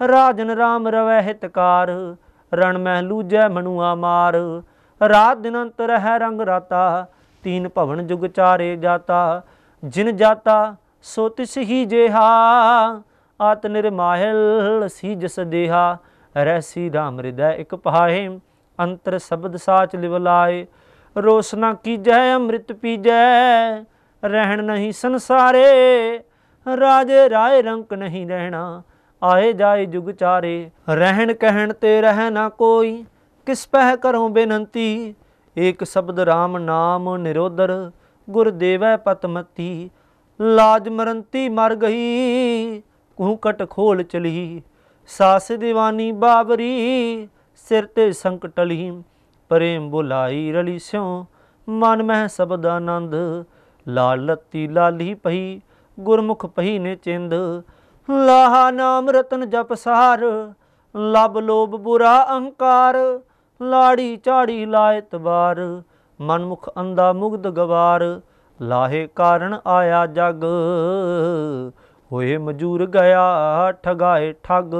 ਰਾਜਨ ਰਾਮ ਰਵੈ ਹਿਤਕਾਰ, ਰਣ ਮਹਿ ਲੂਜੈ ਮਨੁਆ ਮਾਰ। ਰਾਤ ਦਿਨ ਅੰਤ ਰਹਿ ਰੰਗ ਰਾਤਾ, ਤੀਨ ਭਵਨ ਜੁਗ ਚਾਰੇ ਜਾਤਾ। ਜਿਨ ਜਾਤਾ, ਸੋ ਤਿਸ ਹੀ ਜੇਹਾ। ਆਤ ਨਿਰਮਾਹਿਲ ਸੀ ਜਸ ਦੇਹਾ ਰਹਿਸੀ ਰਾਮ ਹਿਰਦੈ ਇਕ ਪਹਾਏ ਅੰਤਰ ਸ਼ਬਦ ਸਾਚ ਲਿਵ ਲਾਏ ਰੋਸਨਾ ਕੀਜੈ, ਅੰਮ੍ਰਿਤ ਪੀਜੈ, ਰਹਿਣ ਨਹੀਂ ਸੰਸਾਰੇ। ਰਾਜੇ ਰਾਏ ਰੰਕ ਨਹੀਂ ਰਹਿਣਾ ਆਏ ਜਾਏ ਜੁਗ ਚਾਰੇ, ਰਹਿਣ ਕਹਿਣ ਤੇ ਰਹਿ ਨਾ ਕੋਈ, ਕਿਸ ਪਹਿ ਕਰੋ ਬੇਨੰਤੀ? ਏਕ ਸ਼ਬਦ RAM ਨਾਮ ਨਿਰੋਦਰ ਗੁਰ ਦੇਵੈ ਪਤਮਤੀ ਲਾਜ ਮਰੰਤੀ ਮਰ ਗਈ ਕੂਕਟ ਖੋਲ ਚਲੀ, ਸਾਸ ਦੀਵਾਨੀ ਬਾਬਰੀ, ਸਿਰ ਤੇ ਸੰਕਟ ਟਲੀ, ਪ੍ਰੇਮ ਬੁਲਾਈ ਰਲੀ ਸਿਉ, ਮਨ ਮਹਿ ਸਬਦ ਆਨੰਦ, ਲਾਲ ਲੱਤੀ ਲਾਲੀ ਪਈ ਗੁਰਮੁਖ ਪਈ ਨੇ ਚਿੰਦ ਲਾਹਾ ਨਾਮ ਰਤਨ ਜਪ ਸਾਰ ਲਬ ਲੋਭ ਬੁਰਾ ਅਹੰਕਾਰ ਲਾੜੀ ਝਾੜੀ ਲਾਇ ਤਵਾਰ, ਮਨਮੁਖ ਅੰਦਾ ਮੁਗਦ ਗਵਾਰ, ਲਾਹੇ ਕਾਰਨ ਆਇਆ ਜਗ, ਹੋਏ ਮਜੂਰ ਗਿਆ ਠਗਾਏ ਠਗ,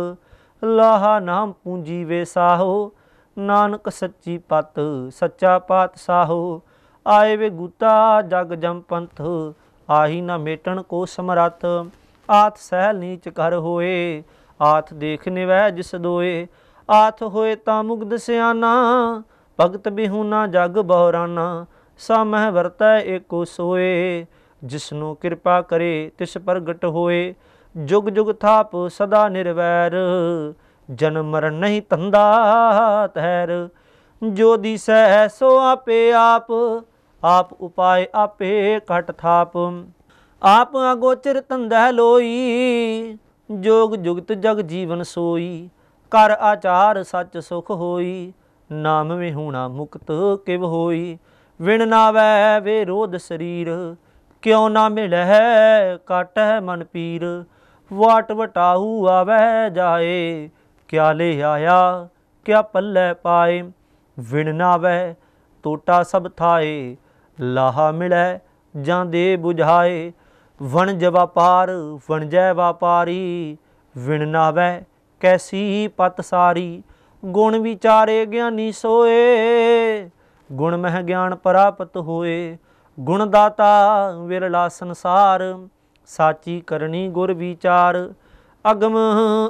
ਲਾਹਾ ਨਾਮ ਪੂੰਜੀ ਵੇ ਸਾਹੋ, ਨਾਨਕ ਸੱਚੀ ਪਤ, ਸੱਚਾ ਪਾਤ ਸਾਹੋ, ਆਏ ਵੇ ਗੁਤਾ ਜਗ ਜਮ ਪੰਥ ਆਹੀ ਨਾ ਮੇਟਣ ਕੋ ਸਮਰੱਥ। ਆਤ ਸਹਿਲ ਨੀਚ ਕਰ ਹੋਏ, ਆਥ ਦੇਖ ਨਿਵੈ ਜਿਸ ਦੋਏ। ਆਥ ਹੋਏ ਤਾਂ ਮੁਗਧ ਸਿਆਨਾ ਭਗਤ ਬਿਹੂਨਾ ਜਗ ਬਹਰਾਨਾ ਸਮਹਿ ਵਰਤੈ ਏਕੋ ਸੋਏ, ਜਿਸਨੂੰ ਕਿਰਪਾ ਕਰੇ ਤਿਸ ਪ੍ਰਗਟ ਹੋਏ। ਜੁਗ ਜੁਗ ਥਾਪ ਸਦਾ ਨਿਰਵੈਰ, ਜਨਮ ਮਰਨ ਨਹੀਂ ਤੰਦਾ ਤਹਿਰ। ਜੋ ਦਿਸੈ ਸੋ ਆਪੇ ਆਪ ਆਪ ਉਪਾਏ ਆਪੇ ਘਟ ਥਾਪ। ਆਪ ਅਗੋਚਰ ਤੰਦੈ ਲੋਈ, ਜੋਗ ਜੁਗਤ ਜਗ ਜੀਵਨ ਸੋਈ। ਕਰ ਆਚਾਰ ਸੱਚ ਸੁਖ ਹੋਈ, ਨਾਮ ਵਿਹੂਣਾ ਮੁਕਤ ਕਿਵ ਹੋਈ। ਵਿਣ ਨਾਵੈ ਵੇਰੋਧ ਸਰੀਰ, ਕਿਉ ਨਾ ਮਿਲੈ ਕਾਟੈ ਮਨ ਪੀਰ। ਵਾਟ ਵਟਾਹੂ ਆਵੈ ਜਾਏ, ਕਿਆ ਲੈ ਆਇਆ, ਕਿਆ ਪੱਲੇ ਪਾਏ। ਵਿਣ ਨਾਵੈ ਟੋਟਾ ਸਭ ਥਾਏ, ਲਾਹਾ ਮਿਲੈ ਜਾਂ ਦੇ 부ਝਾਏ ਵਣਜ ਵਪਾਰ ਵਣਜੈ ਵਪਾਰੀ, ਵਿਣ ਨਾਵੈ ਕੈਸੀ ਪਤ ਸਾਰੀ, ਗੁਣ ਵਿਚਾਰੇ ਗਿਆਨੀ ਸੋਏ, ਗੁਣ ਮਹਿ ਗਿਆਨ ਪ੍ਰਾਪਤ ਹੋਏ, ਗੁਣ ਦਾਤਾ ਵਿਰਲਾ ਸੰਸਾਰ, ਸਾਚੀ ਕਰਨੀ ਗੁਰ ਵਿਚਾਰ, ਅਗਮ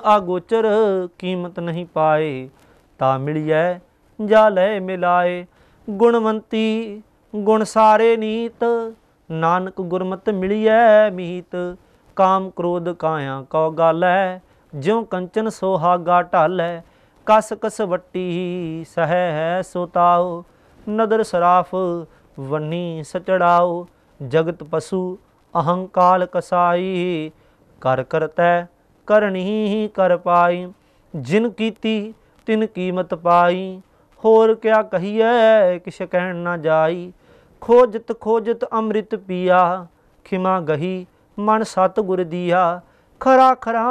ਆਗੋਚਰ ਕੀਮਤ ਨਹੀਂ ਪਾਏ, ਤਾ ਮਿਲਿਐ ਜਾ ਲੈ ਮਿਲਾਏ, ਗੁਣਵੰਤੀ, ਗੁਣ ਸਾਰੇ ਨੀਤ ਨਾਨਕ ਗੁਰਮਤ ਮਿਲਿਐ ਮੀਤ, ਕਾਮ ਕ੍ਰੋਧ ਕਾਇਆ ਕਉ ਗਾਲੈ, ਜਿਉ ਕੰਚਨ ਸੋਹਾਗਾ ਢਾਲੈ, ਕਸ ਕਸ ਵੱਟੀ ਸਹਿ ਹੈ ਸੋਤਾਓ ਨਦਰ ਸਰਾਫ ਵੰਨੀ ਸਚੜਾਓ ਜਗਤ ਪਸ਼ੂ ਅਹੰਕਾਲ ਕਸਾਈ, ਕਰ ਕਰਤੈ ਕਰਨੀ ਕਰ ਪਾਈ, ਜਿਨ ਕੀਤੀ ਤਿਨ ਕੀਮਤ ਪਾਈ, ਹੋਰ ਕਿਆ ਕਹੀਐ ਕਿਛ ਕਹਿਣ ਨਾ ਜਾਈ ਖੋਜਤ ਖੋਜਤ ਅੰਮ੍ਰਿਤ ਪੀਆ, ਖਿਮਾ ਗਹੀ, ਮਨ ਸਤ ਗੁਰ ਦੀਆ। ਖਰਾ ਖਰਾ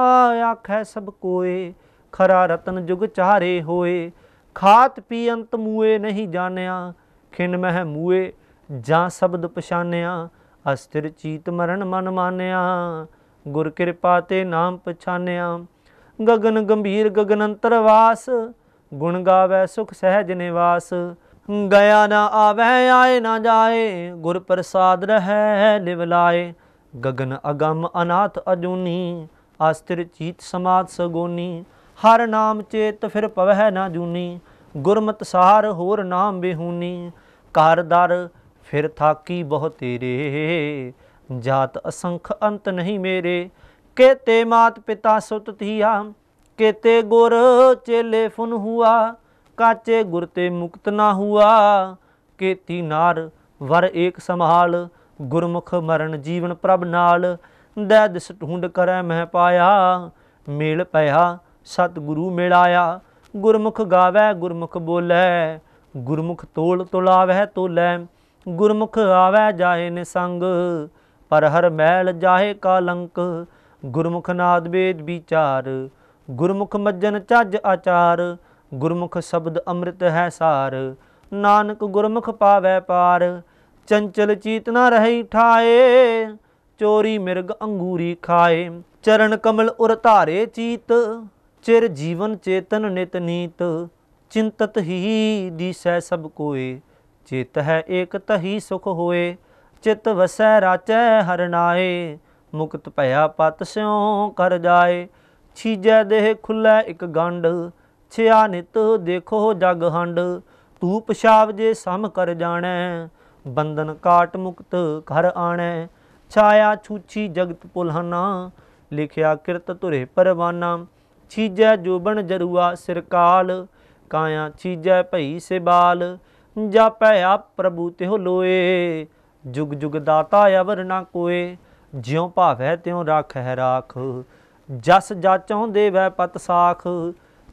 ਆਖੈ ਸਭ ਕੋਏ, ਖਰਾ ਰਤਨ ਜੁਗ ਚਾਰੇ ਹੋਏ। ਖਾਤ ਪੀ ਅੰਤ ਮੂਏ ਨਹੀਂ ਜਾਣਿਆ, ਖਿਨ ਮਹਿ ਮੂਏ ਜਾਂ ਸ਼ਬਦ ਪਛਾਨਿਆ। ਅਸਥਿਰ ਚੀਤ ਮਰਨ ਮਨ ਮਾਨਿਆ, ਗੁਰ ਕਿਰਪਾ ਤੇ ਨਾਮ ਪਛਾਨਿਆ। ਗਗਨ ਗੰਭੀਰ ਗਗਨ ਅੰਤਰਵਾਸ ਗੁਣ ਗਾਵੇ ਸੁਖ ਸਹਿਜ ਨਿਵਾਸ। ਗਿਆ ਨਾ ਆਵੇ, ਆਏ ਨਾ ਜਾਏ, ਗੁਰ ਪ੍ਰਸਾਦ ਰਹੈ, ਲਿਵ ਗਗਨ ਅਗੰਮ ਅਨਾਥ ਅਜੂਨੀ, ਅਸਥਿਰ ਚੀਤ ਸਮਾਦ ਸਗੋਨੀ। ਹਰ ਨਾਮ ਚੇਤ ਫਿਰ ਪਵਹਿ ਨਾ ਜੂਨੀ, ਗੁਰਮਤ ਸਾਰ ਹੋਰ ਨਾਮ ਬਿਹੂਨੀ। ਘਰ ਦਰ ਫਿਰ ਥਾਕੀ ਬਹੁ ਤੇਰੇ, ਜਾਤ ਅਸੰਖ ਅੰਤ ਨਹੀਂ ਮੇਰੇ। ਕੇਤੇ ਮਾਤ ਪਿਤਾ ਸੁਤ ਥੀਆ ਕੇਤੇ ਗੁਰ ਚੇਲੇ ਫੁਨ ਹੁਆ। ਕਾਚੇ ਗੁਰ ਤੇ ਮੁਕਤ ਨਾ ਹੁਆ। ਕੇਤੀ ਨਾਰ ਵਰ ਏਕ ਸੰਭਾਲ, ਗੁਰਮੁਖ ਮਰਨ ਜੀਵਨ ਪ੍ਰਭ ਨਾਲ। ਦੈ ਦਿਸ ਢੂੰਡ ਕਰੈ ਮਹਿ ਪਾਇਆ, ਮੇਲ ਪਿਆ ਸਤ ਗੁਰੂ ਮਿਲਾਇਆ। ਗੁਰਮੁਖ ਗਾਵੇ, ਗੁਰਮੁਖ ਬੋਲੇ, ਗੁਰਮੁਖ ਤੋਲ ਤੁਲਾਵੇ ਤੋਲੇ। ਗੁਰਮੁਖ ਆਵੇ ਜਾਏ ਨਿਸੰਗ, ਪਰ ਹਰ ਮੈਲ ਜਾਹੇ ਕਾਲੰਕ। ਗੁਰਮੁਖ ਨਾਦ ਵੇਦ ਵਿਚਾਰ, ਗੁਰਮੁਖ ਮੱਜਨ ਚੱਜ ਆਚਾਰ। ਗੁਰਮੁਖ ਸ਼ਬਦ ਅੰਮ੍ਰਿਤ ਹੈ ਸਾਰ, ਨਾਨਕ ਗੁਰਮੁਖ ਪਾਵੈ ਪਾਰ, ਚੰਚਲ ਚੀਤ ਨਾ ਰਹੀ ਠਾਏ, ਚੋਰੀ ਮਿਰਗ ਅੰਗੂਰੀ ਖਾਏ, ਚਰਨ ਕਮਲ ਉਰ ਧਾਰੇ ਚੀਤ, ਚਿਰ ਜੀਵਨ ਚੇਤਨ ਨਿਤ ਨੀਤ, ਚਿੰਤਤ ਹੀ ਦੀਸੈ ਸਭ ਕੋਏ, ਚਿਤ ਹੈ ਏਕ ਤਹੀ ਸੁਖ ਹੋਏ, ਚਿਤ ਵਸੈ ਰਾਚੈ ਹਰਨਾਏ ਮੁਕਤ ਭਇਆ ਪਤ ਸਿਉ ਕਰ ਜਾਏ, ਛੀਜੈ ਦੇਹ ਖੁੱਲੈ ਇੱਕ ਗੰਢ ਛਿਆ ਨਿਤ ਦੇਖੋ ਜਗ ਹੰਡ ਤੂੰ ਪਛਾਵ ਜੇ ਸਮ ਕਰ ਜਾਣੈ, ਬੰਧਨ ਕਾਟ ਮੁਕਤ ਘਰ ਆਣੈ। ਛਾਇਆ ਛੂਛੀ ਜਗਤ ਪੁਲਹਨਾ, ਲਿਖਿਆ ਕਿਰਤ ਧੁਰੇ ਪਰਵਾਨਾ। ਛੀਜੈ ਜੋਬਨ ਜਰੂਆ ਸਿਰ ਕਾਲ, ਕਾਇਆ ਛੀਜੈ ਭਈ ਸੇ ਬਾਲ। ਜਾਪੈ ਆਪ ਪ੍ਰਭੂ ਤਿਹੁ ਲੋਏ, ਜੁਗ ਜੁਗ ਦਾਤਾ ਅਵਰ ਨਾ ਕੋਏ। ਜਿਉ ਭਾਵੈ ਤਿਉ ਰਾਖੈ ਰਾਖ, ਜਸ ਜਾਚੋਂ ਦੇਵੈ ਪਤ ਸਾਖ।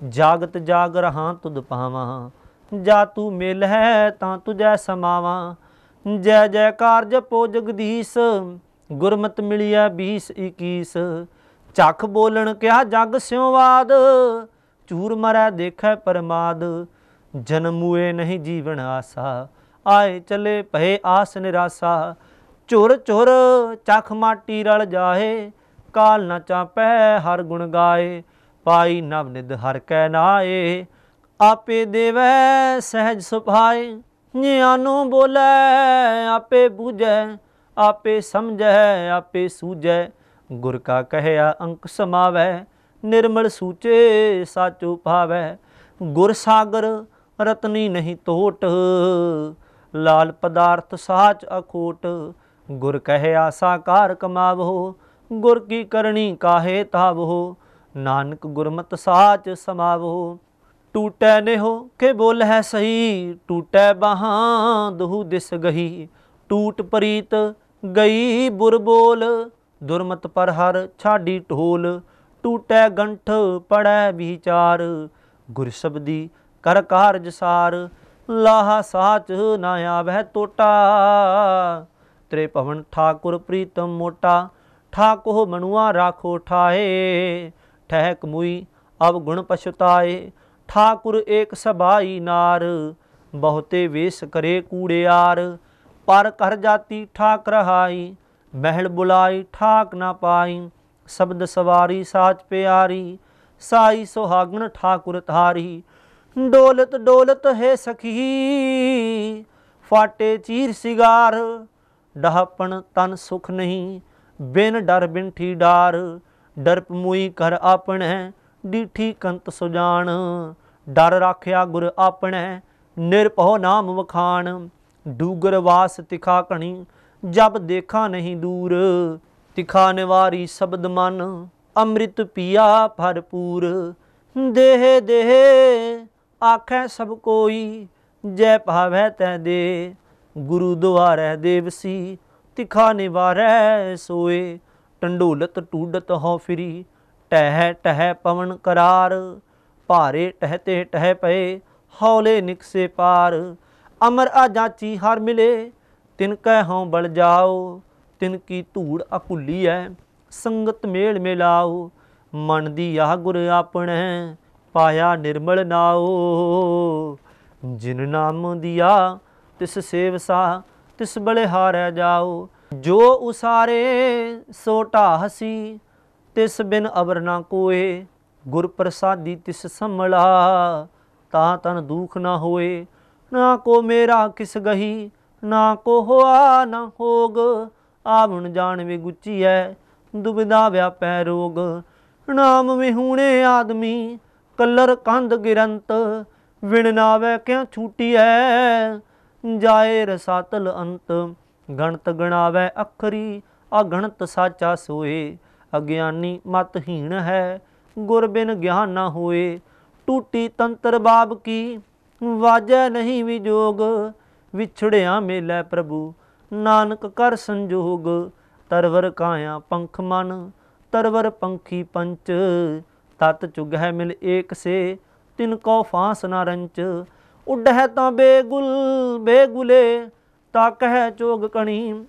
ਜਾਗਤ ਜਾਗ ਰਹਾ ਤੁਧ ਪਾਵਾਂ ਜਾ ਤੂੰ ਮਿਲ ਹੈ ਤਾਂ ਤੁਝੈ ਸਮਾਵਾਂ। ਜੈ ਜੈਕਾਰ ਜਪੋ ਜਗਦੀਸ਼ ਗੁਰਮਤ ਮਿਲਿਆ 20 21 ਚੱਖ ਬੋਲਣ ਕਿਹਾ ਜਗ ਸਿਉ ਚੂਰ ਮਰੈ ਦੇਖੈ ਪਰਮਾਦ। ਜਨਮੂਏ ਨਹੀਂ ਜੀਵਨ ਆਸਾ, ਆਏ ਚਲੇ ਭਏ ਆਸ ਨਿਰਾਸਾ। ਚੁਰ ਚੁਰ ਚੱਖ ਮਾਟੀ ਰਲ ਜਾਹੇ ਕਾਲ ਨਾ ਚਾਪੈ ਹਰ ਗੁਣ ਗਾਏ। ਪਾਈ ਨਵ ਨਿਧ ਹਰ ਕੈ ਨਾਏ, ਆਪੇ ਦੇਵੈ ਸਹਿਜ ਸੁਭਾਏ। ਨਿਆਨੋ ਬੋਲੇ, ਆਪੇ ਬੂਝੈ, ਆਪੇ ਸਮਝੈ, ਆਪੇ ਸੂਝੈ। ਗੁਰ ਕਾ ਕਹਿਆ ਅੰਕ ਸਮਾਵੈ, ਨਿਰਮਲ ਸੂਚੇ ਸਾਚੋ ਭਾਵੈ। ਗੁਰ ਸਾਗਰ ਰਤਨੀ ਨਹੀਂ ਟੋਟ ਲਾਲ ਪਦਾਰਥ ਸਾਚ ਅਖੋਟ। ਗੁਰ ਕਹਿਆ ਸਾਕਾਰ ਕਮਾਵੋ, ਗੁਰ ਕੀ ਕਰਨੀ ਕਾਹੇ ਤਾਵੋ। ਨਾਨਕ ਗੁਰਮਤਿ ਸਾਚ ਸਮਾਵੋ, ਟੂਟੈ ਨਿਹੋ ਕੇ ਬੋਲ ਹੈ ਸਹੀ, ਟੂਟੈ ਬਾਹਾਂ ਦਹੂ ਦਿਸ ਗਹੀ, ਟੂਟ ਪ੍ਰੀਤ ਗਈ ਬੁਰ ਬੋਲ, ਦੁਰਮਤ ਪਰ ਹਰ ਛਾਡੀ ਢੋਲ, ਟੂਟੈ ਗੰਠ ਪੜੈ ਵਿਚਾਰ, ਗੁਰ ਸਬਦੀ ਕਰ ਕਾਰਜ ਸਾਰ, ਲਾਹਾ ਸਾਚ ਨਾ ਆਵੈ ਟੋਟਾ ਤ੍ਰੇ ਭਵਨ ਠਾਕੁਰ ਪ੍ਰੀਤਮ ਮੋਟਾ ਠਾਕੋ ਮਨੁਆ ਰਾਖੋ ਠਾਏ ਠਹਿਕ ਮੁਈ ਅਬ ਗੁਣ ਪਛਤਾਏ ਠਾਕੁਰ ਏਕ ਸਬਾਈ ਨਾਰ ਬਹੁਤੇ ਵੇਸ ਕਰੇ ਕੂੜਿਆਰ ਪਰ ਕਰ ਜਾਤੀ ਠਾਕ ਰਹਾਈ ਮਹਿਲ ਬੁਲਾਈ ਠਾਕ ਨਾ ਪਾਈ ਸ਼ਬਦ ਸਵਾਰੀ ਸਾਚ ਪਿਆਰੀ ਸਾਈ ਸੁਹਾਗਣ ਠਾਕੁਰ ਧਾਰੀ ਡੋਲਤ ਡੋਲਤ ਹੈ ਸਖੀ ਫਾਟੇ ਚੀਰ ਸਿਗਾਰ ਡਹਪਣ ਤਨ ਸੁਖ ਨਹੀਂ ਬਿਨ ਡਰ ਬਿੰਠੀ ਡਾਰ ਡਰਪ ਮੂਈ ਕਰ ਆਪਣੈ, ਡੀਠੀ ਕੰਤ ਸੁਜਾਨ ਡਰ ਰਾਖਿਆ ਗੁਰ ਆਪਣੇ, ਨਿਰਭਉ ਨਾਮ ਵਖਾਣ। ਡੂਗਰ ਵਾਸ ਤਿਖਾ ਕਣੀ ਜਬ ਦੇਖਾ ਨਹੀਂ ਦੂਰ। ਤਿਖਾ ਨਿਵਾਰੀ ਸ਼ਬਦ ਮਨ, ਅੰਮ੍ਰਿਤ ਪੀਆ ਭਰਪੂਰ। ਦੇਹ ਦੇਹ, ਆਖੈ ਸਭ ਕੋਈ, ਜੈ ਭਾਵੈ ਤੈ ਦੇ। ਗੁਰੂ ਦੁਆਰੈ ਦੇਵਸੀ, ਤਿਖਾ ਨਿਵਾਰੈ ਸੋਏ। ਟੰਡੋਲਤ ਟੂਡਤ ਹੋ ਫਿਰੀ, ਟਹਿ ਟਹਿ ਪਵਨ ਕਰਾਰ, ਭਾਰੇ ਟਹਤੇ ਟਹਿ ਪਏ ਹੌਲੇ ਨਿਕਸੇ ਪਾਰ, ਅਮਰ ਆਜਾਚੀ ਹਰ ਮਿਲੇ, ਤਿਨ ਕਹਿ ਹਉ ਬਲ ਜਾਓ, ਤਿਨ ਕੀ ਧੂੜ ਅਕੁੱਲੀ ਐ, ਸੰਗਤ ਮੇਲ ਮਿਲਾਓ, ਮਨ ਦੀ ਆਹ ਗੁਰ ਆਪਣੇ, ਪਾਇਆ ਨਿਰਮਲ ਨਾਓ। ਜਿਨ ਨਾਮ ਦਿਆ, ਤਿਸ ਸੇਵਸਾ ਤਿਸ ਬਲੇ ਹਾਰੈ ਜਾਓ ਜੋ ਉਸਾਰੇ ਸੋ ਢਾਹਸੀ, ਤਿਸ ਬਿਨ ਅਵਰ ਨਾ ਕੋਏ। ਗੁਰ ਪ੍ਰਸਾਦੀ ਤਿਸ ਸੰਮਲਾ ਤਾਂ ਤਨ ਦੁਖ ਨਾ ਹੋਏ। ਨਾ ਕੋ ਮੇਰਾ ਕਿਸ ਗਹੀ, ਨਾ ਕੋ ਹੋਆ ਨਾ ਹੋਗ। ਆਵਣ ਜਾਣ ਵੀ ਗੁੱਚੀਐ, ਦੁਬਿਧਾ ਵਿਆਪੈ ਰੋਗ। ਨਾਮ ਵਿਹੂਣੇ ਆਦਮੀ, ਕਲਰ ਕੰਧ ਗਿਰੰਤ। ਵਿਣ ਨਾਵੇ ਕਿਉ ਛੂਟੀਐ? ਜਾਏ ਰਸਾਤਲ ਅੰਤ। ਗਣਤ ਗਣਾਵੇ ਅਖਰੀ, ਅਗਣਤ ਸਾਚਾ ਸੋਏ। ਅਗਿਆਨੀ ਮਤਹੀਣ ਹੈ, ਗੁਰ ਬਿਨ ਗਿਆਨ ਨਾ ਹੋਏ। ਟੂਟੀ ਤੰਤਰ ਬਾਬ ਕੀ, ਵਾਜੈ ਨਹੀਂ ਵਿਜੋਗ। ਵਿਛੜਿਆ ਮੇਲੇ ਪ੍ਰਭੂ, ਨਾਨਕ ਕਰ ਸੰਜੋਗ। ਤਰਵਰ ਕਾਇਆ ਪੰਖ ਮਨ, ਤਰਵਰ ਪੰਖੀ ਪੰਚ। ਤਤ ਚੁਗ ਹੈ ਮਿਲ ਏਕ ਸੇ, ਤਿਨ ਕੋ ਫਾਂਸ ਨਾ ਰੰਚ। ਉੱਡਹਿ ਤਾਂ ਬੇਗੁਲ, ਬੇਗੁਲੇ। ਤਾ ਕਹਿ ਚੋਗ ਕਣੀ,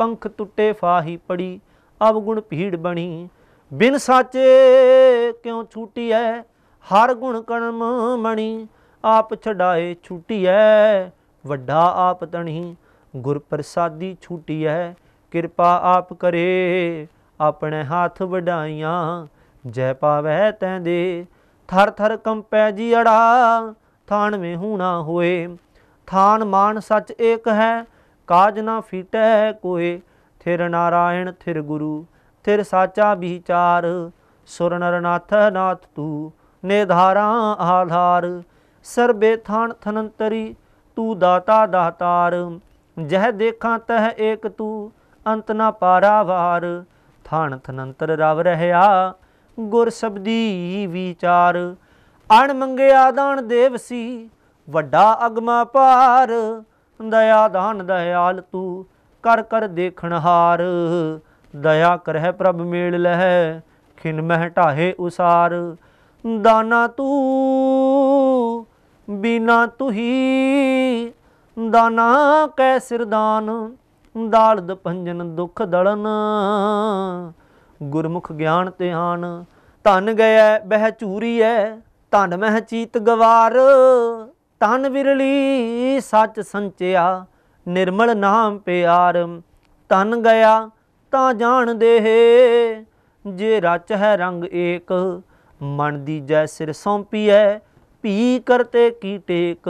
ਪੰਖ ਟੁੱਟੇ ਫਾਹੀ ਪੜੀ, ਅਵਗੁਣ ਭੀੜ ਬਣੀ। ਬਿਨ ਸਾਚੇ ਕਿਉ ਐ ਹਰ ਗੁਣ ਕਰਮ ਮਣੀ, ਆਪ ਛਡਾਏ ਛੂਟੀ ਐ ਵੱਡਾ ਆਪ ਤਣੀ। ਗੁਰ ਪ੍ਰਸਾਦੀ ਐ ਕਿਰਪਾ ਆਪ ਕਰੇ, ਆਪਣੇ ਹੱਥ ਵਡਾਈਆਂ, ਜੈ ਪਾਵੈ ਤੈਂਦੇ ਥਰ ਥਰ ਕੰਪੈ ਜੀ ਅੜਾ ਥਾਨ ਮੇ ਹੂਣਾ ਹੋਏ। ਥਾਨ ਮਾਨ ਸੱਚ ਏਕ ਹੈ, ਕਾਜ ਨਾ ਫੀਟੈ ਕੋਏ ਥਿਰ ਨਾਰਾਇਣ, ਥਿਰ ਗੁਰੂ, ਥਿਰ ਸਾਚਾ ਵਿਚਾਰ। ਸੁਰ ਨਰ ਨਾਥ ਨਾਥ ਤੂ, ਨਿਧਾਰਾ ਆਧਾਰ। ਸਰਬੇ ਥਾਨ ਥਨੰਤਰੀ, ਤੂੰ ਦਾਤਾ ਦਾਤਾਰ। ਜਹ ਦੇਖਾਂ ਤਹ ਏਕ ਤੂੰ, ਅੰਤ ਨਾ ਪਾਰਾਵਾਰ ਥਾਨ ਥਨੰਤਰ ਰਵ ਰਹਿਆ, ਗੁਰ ਸਬਦੀ ਵਿਚਾਰ। ਅਣ ਮੰਗਿਆ ਦਾਨ ਦੇਵਸੀ ਵੱਡਾ ਅਗਮਾ ਪਾਰ ਦਇਆ ਦਾਨ ਦਇਆਲ ਤੂੰ ਕਰ ਕਰ ਦੇਖਣ ਹਾਰ। ਦਇਆ ਕਰਹਿ ਪ੍ਰਭ ਮੇਲ ਲਹਿ, ਖਿਨ ਮਹਿ ਢਾਹੇ ਉਸਾਰ। ਦਾਨਾ ਤੂੰ ਬਿਨਾ ਤੁਹੀ, ਦਾਨਾ ਕੈ ਸਿਰਦਾਨ, ਦਾਲਦ ਪੰਜਨ ਦੁਖ ਦਲਨ। ਗੁਰਮੁਖ ਗਿਆਨ ਧਿਆਨ, ਧਨ ਗਿਆ ਬਹਿ ਚੂਰੀਐ ਧਨ ਮਹਿ ਚੀਤ ਗਵਾਰ। ਤਨ ਵਿਰਲੀ ਸੱਚ ਸੰਚਿਆ, ਨਿਰਮਲ ਨਾਮ ਪਿਆਰ। ਤਨ ਗਿਆ ਤਾਂ ਜਾਣਦੇ ਦੇ ਜੇ ਰਚ ਹੈ ਰੰਗ ਏਕ, ਮਨ ਦੀ ਜੈ ਸਿਰ ਸੌਂਪੀ ਸੌਂਪੀਐ, ਭੀ ਕਰਤੇ ਕੀ ਟੇਕ।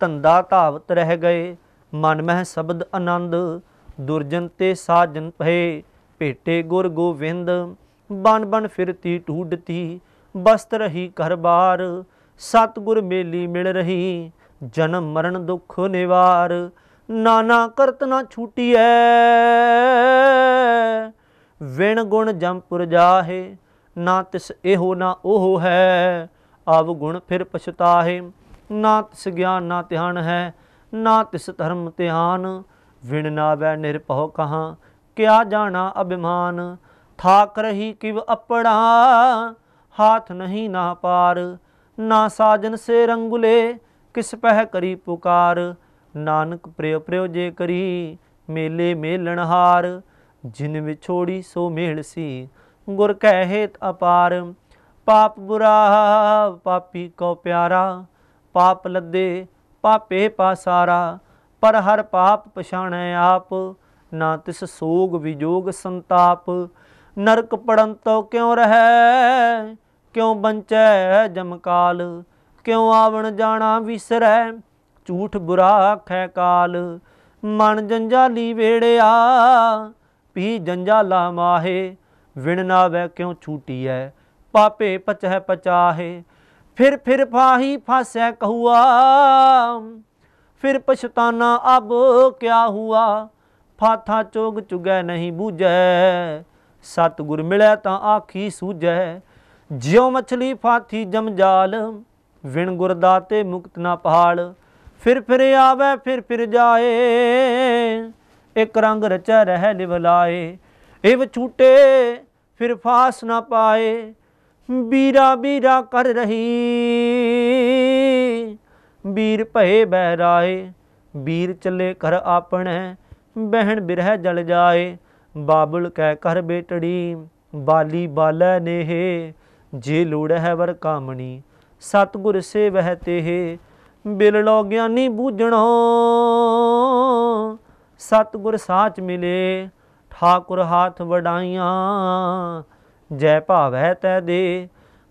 ਧੰਦਾ ਧਾਵਤ ਰਹਿ ਗਏ, ਮਨ ਮਹਿ ਸ਼ਬਦ ਆਨੰਦ। ਦੁਰਜਨ ਤੇ ਸਾਜਨ ਭਏ, ਭੇਟੇ ਗੁਰ ਗੋਵਿੰਦ। ਬਨ ਬਨ ਫਿਰਤੀ ਟੂਡਤੀ ਬਸਤ ਰਹੀ ਘਰ ਬਾਰ। ਸਤਗੁਰ ਮੇਲੀ ਮਿਲ ਰਹੀ, ਜਨਮ ਮਰਨ ਦੁੱਖ ਨਿਵਾਰ, ਨਾਨਾ ਕਰਤ ਨਾ ਛੂਟੀਐ। ਵਿਣ ਗੁਣ ਜੰਪੁਰ ਜਾਹੇ, ਨਾ ਤਿਸ ਇਹੋ ਨਾ ਉਹ ਹੈ। ਆਵ ਗੁਣ ਫਿਰ ਪਛਤਾਹੇ, ਨਾ ਤਿਸ ਗਿਆਨ ਨਾ ਧਿਆਨ ਹੈ, ਨਾ ਤਿਸ ਧਰਮ ਧਿਆਨ। ਵਿਣ ਨਾਵੈ ਨਿਰਭਉ ਕਹਾ, ਕਿਆ ਜਾਣਾ ਅਭਿਮਾਨ। ਥਾਕ ਰਹੀ ਕਿਵ ਅਪੜਾ ਹਾਥ ਨਹੀਂ ਨਾ ਪਾਰ। ਨਾ ਸਾਜਨ ਸੇ ਰੰਗੁਲੇ, ਕਿਸ ਪਹਿ ਕਰੀ ਪੁਕਾਰ? ਨਾਨਕ ਪ੍ਰਿਯ ਪ੍ਰਿਯ ਜੇ ਕਰੀ, ਮੇਲੇ ਮੇਲਣਹਾਰ ਜਿਨ ਵਿਛੋੜੀ ਸੋ ਮੇਲ ਸੀ, ਗੁਰ ਕਹਿ ਅਪਾਰ। ਪਾਪ ਬੁਰਾ, ਪਾਪੀ ਕੋ ਪਿਆਰਾ। ਪਾਪ ਲੱਦੇ, ਪਾਪੇ ਪਾਸਾਰਾ ਪਰ ਹਰ ਪਾਪ ਪਛਾਣੈ ਆਪ, ਨਾ ਤਿਸ ਸੋਗ ਵਿਜੋਗ ਸੰਤਾਪ। ਨਰਕ ਪੜਨ ਤੋ ਕਿਉ ਰਹੈ? ਕਿਉ ਬੰਚੈ ਜਮਕਾਲ? ਕਿਉ ਆਵਣ ਜਾਣਾ ਵਿਸਰੈ? ਝੂਠ ਬੁਰਾ ਖੈ ਕਾਲ। ਮਨ ਜੰਜਾਲੀ ਵੇੜਿਆ, ਪੀ ਜੰਜਾਲਾ ਮਾਹੇ। ਵਿਣ ਨਾਵੇ ਕਿਉ ਛੂਟੀਐ? ਪਾਪੇ ਪਚਹਿ ਪਚਾਹੇ। ਫਿਰ ਫਿਰ ਫਾਹੀ ਫਾਸੈ ਕਹੁਆ। ਫਿਰ ਪਛਤਾਨਾ ਅਬ ਕਿਆ ਹੁਆ? ਫਾਥਾ ਚੋਗ ਚੁਗੈ ਨਹੀਂ ਬੂਝੈ। ਸਤਗੁਰ ਮਿਲੈ ਤਾਂ ਆਖੀ ਸੂਝੈ। ਜਿਉ ਮਛਲੀ ਫਾਥੀ ਜਮ ਜਾਲ, ਵਿਣ ਗੁਰ ਦਾਤੇ ਮੁਕਤ ਨਾ ਪਹਾਲ ਫਿਰ ਫਿਰ ਆਵੇ, ਫਿਰ ਫਿਰ ਜਾਏ, ਇੱਕ ਰੰਗ ਰਚੈ ਰਹਿ ਲਿਵਲਾਏ ਇਵ ਛੂਟੇ, ਫਿਰ ਫਾਸ ਨਾ ਪਾਏ। ਬੀਰਾ ਬੀਰਾ ਕਰ ਰਹੀ, ਬੀਰ ਭਏ ਬਹਿਰਾਏ। ਬੀਰ ਚੱਲੇ ਕਰ ਆਪਣੇ, ਬਹਿਣ ਬਿਰਹਿ ਜਲ ਜਾਏ। ਬਾਬੁਲ ਕਹਿ ਕਰ ਬੇਟੜੀ, ਬਾਲੀ ਬਾਲੈ ਨੇਹ। ਜੇ ਲੋੜ ਹੈ ਵਰ ਕਾਮਣੀ, ਸਤਗੁਰ ਸੇ ਵਹਿ ਤੇਹ, ਬਿਲ ਲੋ ਗਿਆਨੀ ਬੂਝਣੋ। ਸਤਗੁਰ ਸਾਚ ਮਿਲੇ, ਠਾਕੁਰ ਹਾਥ ਵਡਾਈਆਂ, ਜੈ ਭਾਵੈ ਤੈ ਦੇ।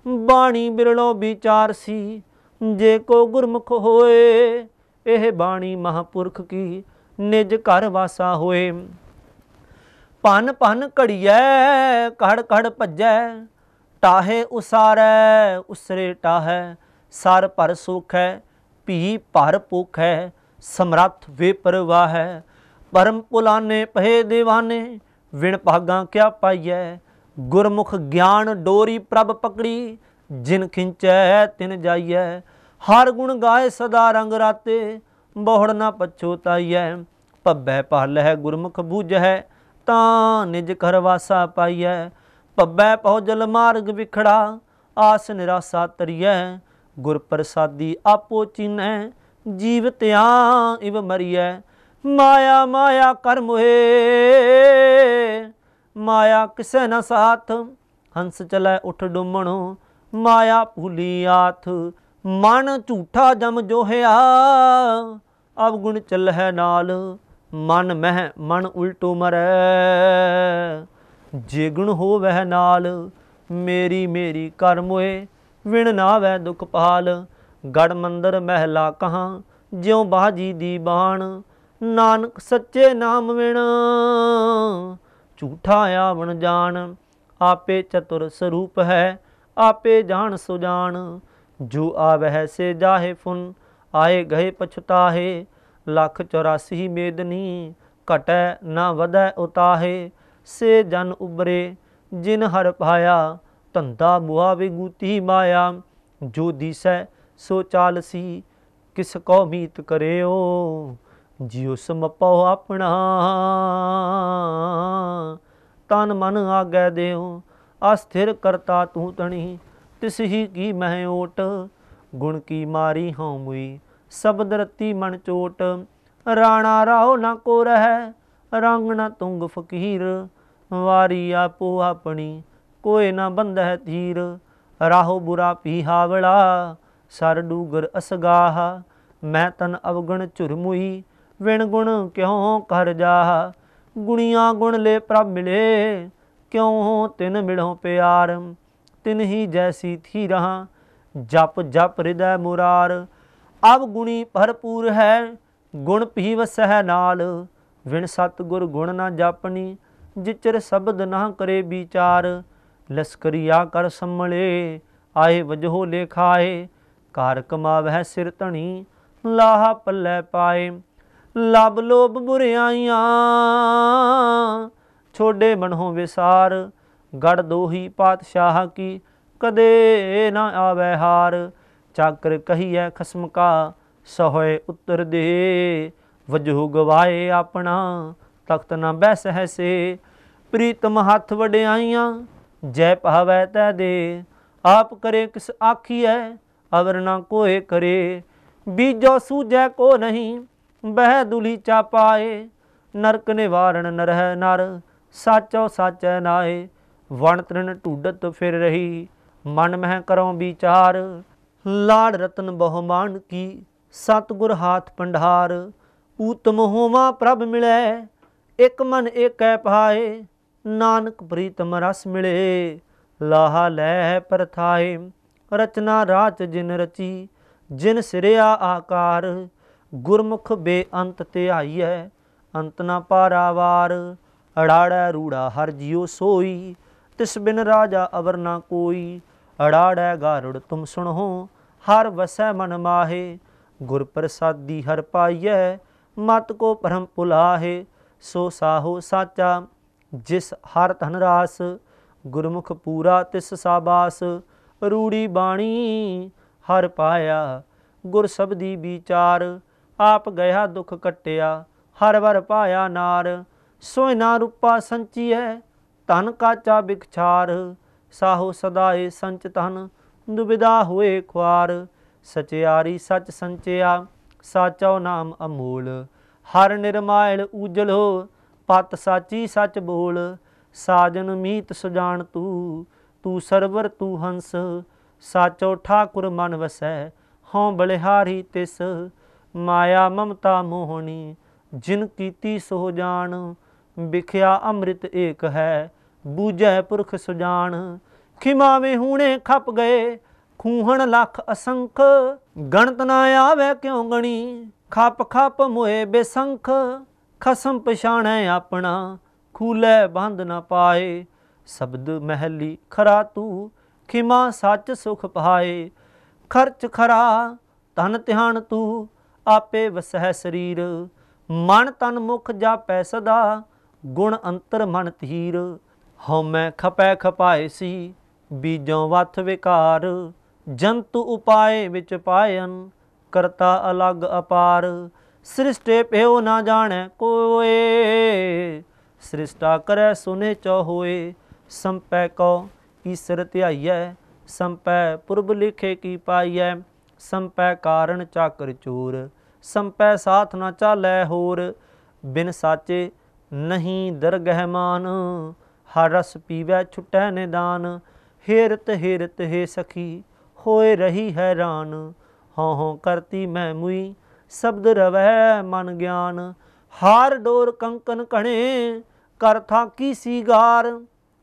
ਬਾਣੀ ਬਿਰਲੋ ਵਿਚਾਰ ਸੀ, ਜੇ ਕੋ ਗੁਰਮੁਖ ਹੋਏ, ਇਹ ਬਾਣੀ ਮਹਾਪੁਰਖ ਕੀ ਨਿਜ ਘਰ ਵਾਸਾ ਹੋਏ। ਪਨ ਪਨ ਘੜੀਐ ਕੜ ਕੜ ਭੱਜੈ ਟਾਹੇ ਉਸਾਰੈ, ਉਸਰੇ ਟਾਹੈ, ਸਰ ਭਰ ਸੁਖ ਹੈ ਭੀ ਭਰ ਭੁਖੈ, ਸਮਰੱਥ ਵੇ ਹੈ ਪਰਮ ਪੁਲਾਨੇ ਪਹੇ دیਵਾਨੇ ਵਿਣ ਭਾਗਾ ਕਿਆ ਪਾਈਐ? ਗੁਰਮੁਖ ਗਿਆਨ ਡੋਰੀ ਪ੍ਰਭ ਪਕੜੀ, ਜਿਨ ਖਿੰਚੈ ਤਿਨ ਜਾਈਐ। ਹਰ ਗੁਣ ਗਾਏ ਸਦਾ ਰੰਗ ਰਾਤੇ, ਬਹੁੜ ਨਾ ਪਛੋਤਾਈਐ ਪੱਬੈ ਪਾਲੈ ਗੁਰਮੁਖ ਬੂਝੈ ਤਾਂ ਨਿਜ ਘਰ ਵਾਸਾ ਪਾਈਐ। ਪੱਬੈ ਪਹੁ ਮਾਰਗ ਵਿਖੜਾ, ਆਸ ਨਿਰਾਸਾ ਤਰੀਐ ਗੁਰ ਪ੍ਰਸਾਦੀ ਆਪੋ ਚਿਨੈ ਜੀਵਤਿਆ ਇਵ ਮਰੀਐ। ਮਾਇਆ ਮਾਇਆ ਕਰਮ ਹੋਏ ਮਾਇਆ ਕਿਸੈ ਨ ਸਾਥ, ਹੰਸ ਚਲੈ ਉਠ ਡੁੰਮਣੋ, ਮਾਇਆ ਭੂਲੀ ਆਥ। ਮਨ ਝੂਠਾ ਜਮ ਜੋਹਿਆ ਅਬ ਗੁਣ ਚੱਲਹਿ ਨਾਲ। ਮਨ ਮਹਿ, ਮਨ ਉਲਟੋ ਮਰੈ। ਜੇ ਗੁਣ ਹੋਵਹਿ ਨਾਲ, ਮੇਰੀ ਮੇਰੀ ਕਰਮ ਹੋਏ, ਵਿਣ ਨਾਵੈ ਦੁਖ ਪਾਲ ਗੜ ਮੰਦਰ ਮਹਿਲਾ ਕਹਾਂ, ਜਿਉ ਬਾਜੀ ਦੀ ਬਾਣ। ਨਾਨਕ ਸੱਚੇ ਨਾਮ ਵਿਣ, ਝੂਠਾ ਆਵਣ ਜਾਣ। ਆਪੇ ਚਤੁਰ ਸਰੂਪ ਹੈ, ਆਪੇ ਜਾਣ ਸੁਜਾਨ ਜੋ ਆਵਹਿ ਸੇ ਜਾਹੇ ਫੁਨ, ਆਏ ਗਏ ਪਛਤਾਹੇ। ਲੱਖ 84 ਮੇਦਨੀ ਘਟੈ ਨਾ ਵਧੈ ਉਤਾਹੇ। ਸੇ ਜਨ ਉਬਰੇ, ਜਿਨ ਹਰ ਪਾਇਆ, ਧੰਦਾ ਮੁਆ ਵਿਗੂਤੀ ਮਾਇਆ। ਜੋ ਦੀਸੈ, ਸੋ ਚਾਲਸੀ, ਕਿਸ ਕੋ ਮੀਤ ਕਰਿਓ? ਜਿਉ ਸਮਪਉ ਆਪਣਾ। ਤਨ ਮਨ ਆਗੈ ਦਿਓ ਅਸਥਿਰ ਕਰਤਾ ਤੂੰ ਤਣੀ। ਤਿਸ ਹੀ ਕੀ ਮਹਿ ਓਟ, ਗੁਣ ਕੀ ਮਾਰੀ ਹਉ ਮੁਈ। ਸਬਦ ਰਤੀ ਮਨ ਚੋਟ, ਰਾਣਾ ਰਾਓ ਨਾ ਕੋ ਰਹਿ। ਰੰਗ ਨਾ ਤੁੰਗ ਫਕੀਰ, ਵਾਰੀ ਆਪੋ ਆਪਣੀ ਕੋਏ ਨਾ ਬੰਧੈ ਧੀਰ। ਰਾਹੋ ਬੁਰਾ ਪੀਹਾਵਲਾ ਸਰ ਡੂਗਰ ਅਸਗਾਹ। ਮੈਂ ਤਨ ਅਵਗਣ ਝੁਰਮੁਈ ਵਿਣ ਗੁਣ ਕਿਉ ਕਰ ਜਾ ਗੁਣੀਆਂ ਗੁਣ ਲੈ ਪ੍ਰਭ ਮਿਲੇ, ਕਿਉ ਤਿਨ ਮਿਲੋ ਪਿਆਰ? ਤਿਨ ਹੀ ਜੈਸੀ ਥੀ ਰਹਾ, ਜਪ ਜਪ ਹਿਰਦੈ ਮੁਰਾਰ। ਅਬ ਗੁਣੀ ਭਰਪੂਰ ਹੈ, ਗੁਣ ਪੀ ਵਸਹਿ ਨਾਲ। ਵਿਣ ਸਤ ਗੁਰ ਗੁਣ ਨਾ ਜਾਪਣੀ, ਜਿਚਰ ਸ਼ਬਦ ਨਾ ਕਰੇ ਵਿਚਾਰ ਲਸਕਰੀਆ ਕਰ ਸੰਮਲੇ ਆਏ ਵਜੋ ਲੇਖਾਏ ਕਾਰ ਕਮਾਵਹਿ ਸਿਰ ਧਣੀ, ਲਾਹਾ ਪੱਲੇ ਪਾਏ। ਲਬ ਲੋਭ ਬੁਰਿਆਈਆਂ, ਛੋਡੇ ਮਨੋਂ ਵਿਸਾਰ, ਗੜ ਦੋਹੀ ਪਾਤਸ਼ਾਹ ਕੀ ਕਦੇ ਨਾ ਆਵੇ ਹਾਰ। ਚਾਕਰ ਕਹੀਐ ਖਸਮ ਕਾ, ਸਹੋਏ ਉੱਤਰ ਦੇ ਵਜੂ ਗਵਾਏ ਆਪਣਾ, ਤਖਤ ਨਾ ਬੈਸ ਹੈ ਸੇ ਪ੍ਰੀਤਮ ਹੱਥ ਵਡਿਆਈਆਂ, ਜੈ ਪਾਵੈ ਤੈ ਦੇ। ਆਪ ਕਰੇ ਕਿਸ ਆਖੀਐ, ਅਵਰ ਨਾ ਕੋਏ ਕਰੇ। ਬੀਜੋ ਸੂਜੈ ਕੋ ਨਹੀਂ, ਬਹਿ ਦੁਲੀ ਚਾ ਪਾਏ। ਨਰਕ ਨਿਵਾਰਣ ਨਰਹਿ ਨਰ, ਸਾਚੋ ਸਾਚੈ ਨਾਏ। ਵਣ ਤ੍ਰਿਣ ਢੂਡਤ ਫਿਰ ਰਹੀ, ਮਨ ਮਹਿ ਕਰੋ ਵਿਚਾਰ। ਲਾੜ ਰਤਨ ਬਹੁਮਾਨ ਕੀ, ਸਤਗੁਰ ਹਾਥ ਪੰਡਾਰ। ਊਤਮ ਹੋਵਾ ਪ੍ਰਭ ਮਿਲੈ, ਇਕ ਮਨ ਏਕੈ ਪਾਏ, ਨਾਨਕ ਪ੍ਰੀਤਮ ਰਸ ਮਿਲੇ। ਲਾਹਾ ਲੈ ਪਰਥਾਏ, ਰਚਨਾ ਰਾਚ ਜਿਨ ਰਚੀ, ਜਿਨ ਸਿਰਿਆ ਆਕਾਰ, ਗੁਰਮੁਖ ਬੇਅੰਤ ਧਿਆਈਐ, ਅੰਤ ਨਾ ਪਾਰਾਵਾਰ ਅੜਾੜੈ ਰੂੜਾ ਹਰ ਜਿਉ ਸੋਈ, ਤਿਸ ਬਿਨ ਰਾਜਾ ਅਵਰ ਨਾ ਕੋਈ, ਅੜਾੜੈ ਗਾਰੁੜ ਤੁਮ ਸੁਣੋ, ਹਰ ਵਸੈ ਮਨ ਮਾਹੇ, ਗੁਰ ਪ੍ਰਸਾਦੀ ਹਰ ਪਾਈਐ ਮਤ ਕੋ ਭਰਮ ਪੁਲਾਹੇ, ਸੋ ਸਾਹੋ ਸਾਚਾ, ਜਿਸ ਹਰ ਧਨ ਰਾਸ, ਗੁਰਮੁਖ ਪੂਰਾ ਤਿਸ ਸਾਬਾਸ, ਰੂੜੀ ਬਾਣੀ ਹਰ ਪਾਇਆ, ਗੁਰ ਸਬਦੀ ਵਿਚਾਰ, ਆਪ ਗਿਆ ਦੁਖ ਕਟਿਆ, ਹਰ ਵਰ ਪਾਇਆ ਨਾਰ ਸੋਇਨਾ ਰੂਪਾ ਸੰਚੀਐ, ਧਨ ਕਾਚਾ ਬਿਖਛਾਰ, ਸਾਹੋ ਸਦਾਏ ਸੰਚ ਧਨ ਦੁਬਿਦਾ ਹੋਏ ਖੁਆਰ, ਸਚਿਆਰੀ ਸਚ ਸੰਚਿਆ ਸਾਚੋ ਨਾਮ ਅਮੋਲ, ਹਰ ਨਿਰਮਾਇਲ ਉਜਲੋ ਪਤ ਸਾਚੀ ਸਚ ਬੋਲ, ਸਾਜਨ ਮੀਤ ਸੁਜਾਨ ਤੂੰ ਤੂੰ ਸਰਵਰ ਤੂੰ ਹੰਸ, ਸਾਚੋ ਠਾਕੁਰ ਮਨ ਵਸੈ, ਹਉ ਬਲਿਹਾਰੀ ਤਿਸ, ਮਾਇਆ ਮਮਤਾ ਮੋਹਣੀ, ਜਿਨ ਕੀਤੀ ਸੋ ਜਾਣ, ਵਿਖਿਆ ਅੰਮ੍ਰਿਤ ਏਕ ਹੈ, ਬੂਝੈ ਪੁਰਖ ਸੁਜਾਨ ਖਿਮਾਵੇਂ ਹੂਣੇ ਖਪ ਗਏ, ਖੂਹਣ ਲੱਖ ਅਸੰਖ ਗਣਤ ਨਾ ਆਵੇ ਕਿਉ ਗਣੀ? ਖੱਪ ਖੱਪ ਮੋਏ ਬੇਸੰਖ, ਖਸਮ ਪਛਾਣੈ ਆਪਣਾ, ਖੂਲੇ ਬੰਦ ਨਾ ਪਾਏ। ਸ਼ਬਦ ਮਹਿਲੀ ਖਰਾ ਤੂੰ, ਖਿਮਾ ਸੱਚ ਸੁਖ ਪਾਏ। ਖਰਚ ਖਰਾ ਤਨ ਧਿਆਨ ਤੂੰ, ਆਪੇ ਵਸਹਿ ਸਰੀਰ। ਮਨ ਤਨ ਮੁਖ ਜਾਪੈ ਸਦਾ, ਗੁਣ ਅੰਤਰ ਮਨ ਧੀਰ। ਹਉਮੈ ਖਪੈ ਖਪਾਏ ਸੀ, ਬੀਜੋਂ ਵਥ ਵਿਕਾਰ। ਜੰਤੂ ਉਪਾਏ ਵਿੱਚ ਪਾਇਨ, ਕਰਤਾ ਅਲੱਗ ਅਪਾਰ। ਸ੍ਰਿਸ਼ਟੇ ਪਿਓ ਨਾ ਜਾਣੈ ਕੋਏ। ਸ੍ਰਿਸ਼ਟਾ ਕਰੈ ਸੁਨੇ ਚੋ ਹੋਏ ਸੰਪੈ ਕੋ ਈਸਰ ਧਿਆਈਐ, ਸੰਪੈ ਪੁਰਬ ਲਿਖੇ ਕੀ ਪਾਈਐ। ਸੰਪੈ ਕਾਰਨ ਚਾਕਰ ਚੂਰ, ਸੰਪੈ ਸਾਥ ਨਾ ਚਾਲੈ ਹੋਰ। ਬਿਨ ਸਾਚੇ ਨਹੀਂ ਦਰਗਹਿਮਾਨ ਹਰ ਰਸ ਪੀਵੈ ਛੁਟੈ ਨਿਦਾਨ। ਹੇਰਤ ਹੇਰਤ ਹੈ ਸਖੀ ਹੋਏ ਰਹੀ ਹੈਰਾਨ। ਹਉ ਹਉ ਕਰਤੀ ਮੈਂ ਮੁਈ, ਸ਼ਬਦ ਰਵੈ ਮਨ ਗਿਆਨ। ਹਾਰ ਡੋਰ ਕੰਕਨ ਕਣੇ ਕਰ ਥਾਕੀ ਸੀਗਾਰ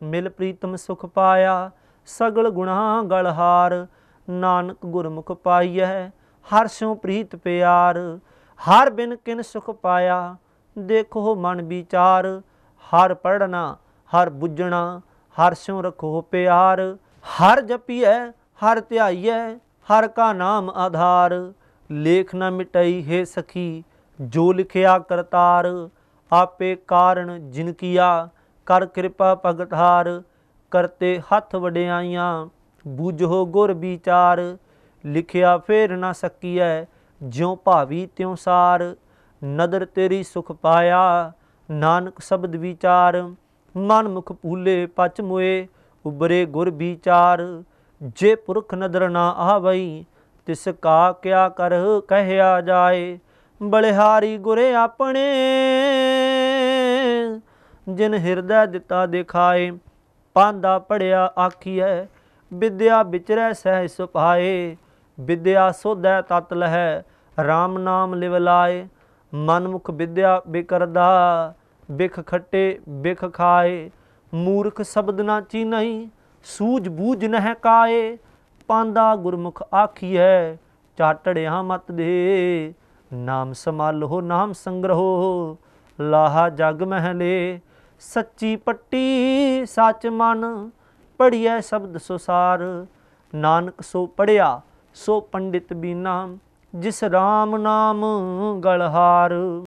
ਮਿਲ ਪ੍ਰੀਤਮ ਸੁਖ ਪਾਇਆ, ਸਗਲ ਗੁਣਾ ਗਲਹਾਰ ਨਾਨਕ ਗੁਰਮੁਖ ਪਾਈਐ, ਹਰ ਸਿਉ ਪ੍ਰੀਤ ਪਿਆਰ। ਹਰ ਬਿਨ ਕਿਨ ਸੁਖ ਪਾਇਆ, ਦੇਖੋ ਮਨ ਵਿਚਾਰ। ਹਰ ਪੜਨਾ ਹਰ ਬੁੱਝਣਾ, ਹਰ ਸਿਉ ਰਖੋ ਪਿਆਰ। ਹਰ ਜਪੀਐ ਹਰ ਧਿਆਈਐ, ਹਰ ਕਾ ਨਾਮ ਆਧਾਰ। ਲੇਖ ਨਾ ਮਿਟਈ ਹੈ ਸਖੀ, ਜੋ ਲਿਖਿਆ ਕਰਤਾਰ। ਆਪੇ ਕਾਰਣ ਜਿਨ ਕੀਆ, ਕਰ ਕਿਰਪਾ ਭਗਤ ਹਾਰ। ਕਰਤੇ ਹੱਥ ਵਡਿਆਈਆਂ, ਬੂਝੋ ਗੁਰ ਵਿਚਾਰ। ਲਿਖਿਆ ਫੇਰ ਨਾ ਸਕੀਐ, ਜਿਉ ਭਾਵੀ ਤਿਉ ਸਾਰ। ਨਦਰ ਤੇਰੀ ਸੁਖ ਪਾਇਆ, ਨਾਨਕ ਸ਼ਬਦ ਵਿਚਾਰ। ਮਨ ਮੁਖ ਭੂਲੇ ਪਚ ਮੁਏ ਉਬਰੇ ਗੁਰ ਵਿਚਾਰ। ਜੇ ਪੁਰਖ ਨਦਰ ਨਾ ਆਵਈ, ਤਿਸ ਕਾ ਕਿਆ ਕਰ ਕਹਿਆ ਜਾਏ? ਬਲਿਹਾਰੀ ਗੁਰੇ ਆਪਣੇ, ਜਿਨ ਹਿਰਦੈ ਦਿੱਤਾ ਦਿਖਾਏ, ਪਾਂਦਾ ਪੜਿਆ ਆਖੀਐ ਵਿਦਿਆ ਵਿਚਰੈ ਸਹਿ ਸੁਭਾਏ ਵਿਦਿਆ ਸੋਧੈ ਤਤ ਲਹੈ RAM ਨਾਮ ਲਿਵ ਲਾਏ ਮਨ ਵਿਦਿਆ ਬਿਕਰਦਾ, ਬਿਖ ਖੱਟੇ ਬਿਖ ਖਾਏ, ਮੂਰਖ ਸ਼ਬਦ ਨਾ ਚੀਨਈ ਸੂਝ ਬੂਝ ਨਹਿ ਕਾਏ, ਪਾਂਦਾ ਗੁਰਮੁਖ ਆਖੀਐ, ਚਾਟੜਿਆ ਮਤ ਦੇ। ਨਾਮ ਸਮਾਲੋ ਨਾਮ ਸੰਗ੍ਰਹੋ ਲਾਹਾ ਜਗ ਮਹਲੇ, ਸੱਚੀ ਪੱਟੀ ਸੱਚ ਮਨ ਪੜੀਐ ਸ਼ਬਦ ਸੁਸਾਰ। ਨਾਨਕ ਸੋ ਪੜਿਆ ਸੋ ਪੰਡਿਤ ਬੀਨਾ, ਜਿਸ RAM ਨਾਮ ਗਲਹਾਰ।